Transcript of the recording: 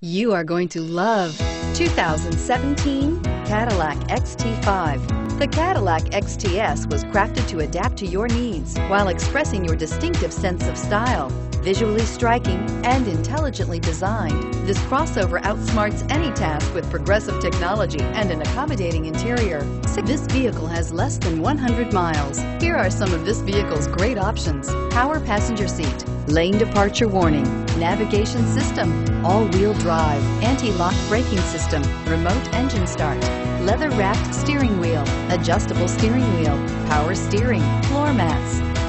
You are going to love 2017 Cadillac XT5. The Cadillac XT5 was crafted to adapt to your needs while expressing your distinctive sense of style. Visually striking and intelligently designed, this crossover outsmarts any task with progressive technology and an accommodating interior. This vehicle has less than 100 miles. Here are some of this vehicle's great options. Power passenger seat, lane departure warning, navigation system, all-wheel drive, anti-lock braking system, remote engine start, leather-wrapped steering wheel, adjustable steering wheel, power steering.